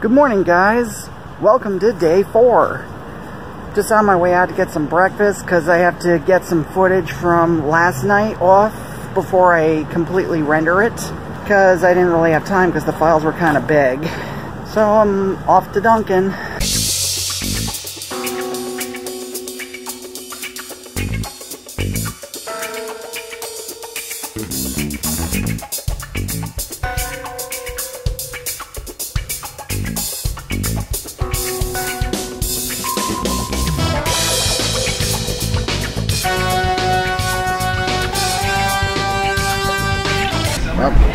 Good morning, guys. Welcome to day four. Just on my way out to get some breakfast because I have to get some footage from last night off before I completely render it because I didn't really have time because the files were kind of big. So I'm off to Dunkin'.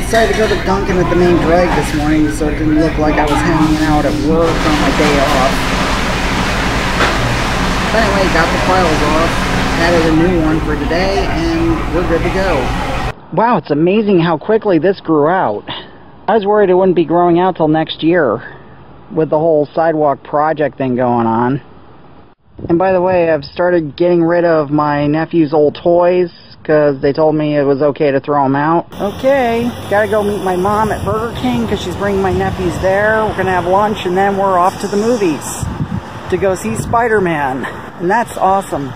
Decided to go to Dunkin' at the main drag this morning so it didn't look like I was hanging out at work on my day off. But anyway, got the files off, added a new one for today, and we're good to go. Wow, it's amazing how quickly this grew out. I was worried it wouldn't be growing out till next year with the whole sidewalk project thing going on. And by the way, I've started getting rid of my nephew's old toys because they told me it was okay to throw them out. Okay, gotta go meet my mom at Burger King because she's bringing my nephews there. We're gonna have lunch and then we're off to the movies to go see Spider-Man. And that's awesome.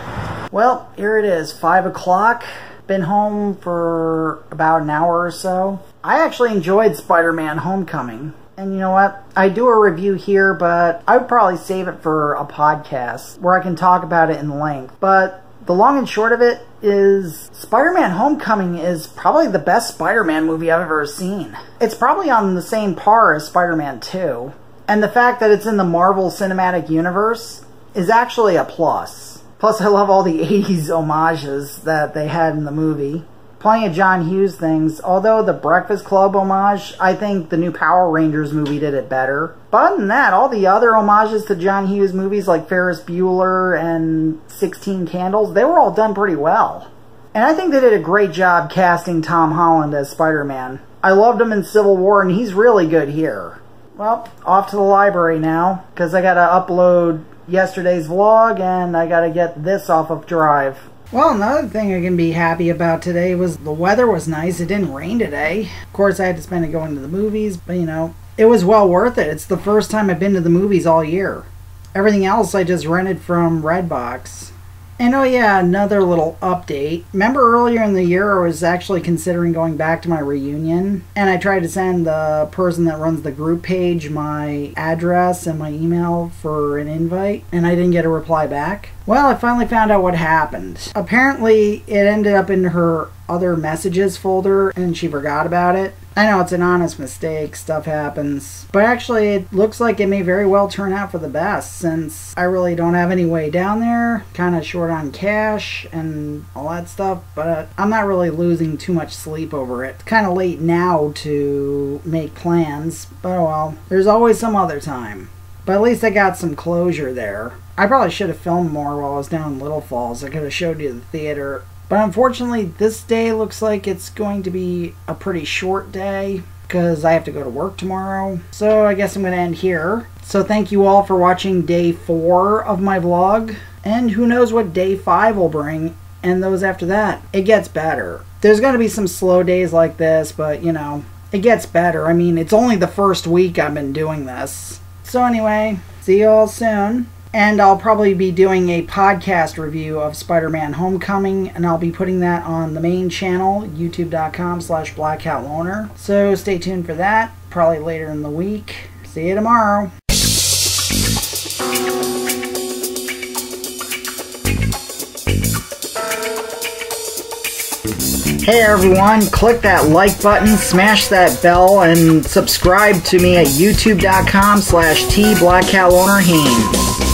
Well, here it is, 5 o'clock. Been home for about an hour or so. I actually enjoyed Spider-Man Homecoming. And you know what? I do a review here, but I would probably save it for a podcast where I can talk about it in length. But the long and short of it is Spider-Man Homecoming is probably the best Spider-Man movie I've ever seen. It's probably on the same par as Spider-Man 2. And the fact that it's in the Marvel Cinematic Universe is actually a plus. Plus I love all the 80s homages that they had in the movie. Plenty of John Hughes things, although the Breakfast Club homage, I think the new Power Rangers movie did it better. But other than that, all the other homages to John Hughes movies like Ferris Bueller and 16 Candles, they were all done pretty well. And I think they did a great job casting Tom Holland as Spider-Man. I loved him in Civil War and he's really good here. Well, off to the library now, because I gotta upload yesterday's vlog and I gotta get this off of Drive. Well, another thing I can be happy about today was the weather was nice. It didn't rain today. Of course, I had to spend it going to the movies, but you know, it was well worth it. It's the first time I've been to the movies all year. Everything else I just rented from Redbox. And oh yeah, another little update. Remember earlier in the year I was actually considering going back to my reunion and I tried to send the person that runs the group page my address and my email for an invite and I didn't get a reply back. Well, I finally found out what happened. Apparently, it ended up in her other messages folder and she forgot about it. I know it's an honest mistake, stuff happens. But actually, it looks like it may very well turn out for the best since I really don't have any way down there, kind of short on cash and all that stuff. But I'm not really losing too much sleep over it. Kind of late now to make plans, but oh well, there's always some other time. But at least I got some closure there. I probably should have filmed more while I was down in Little Falls. I could have showed you the theater but unfortunately, this day looks like it's going to be a pretty short day because I have to go to work tomorrow. So I guess I'm going to end here. So thank you all for watching day four of my vlog. And who knows what day five will bring and those after that. It gets better. There's going to be some slow days like this, but you know, it gets better. I mean, it's only the first week I've been doing this. So anyway, see you all soon. And I'll probably be doing a podcast review of Spider-Man Homecoming, and I'll be putting that on the main channel, youtube.com slash blackcatloner. So stay tuned for that, probably later in the week. See you tomorrow. Hey everyone, click that like button, smash that bell, and subscribe to me at youtube.com slash tblackhatlonerhaines.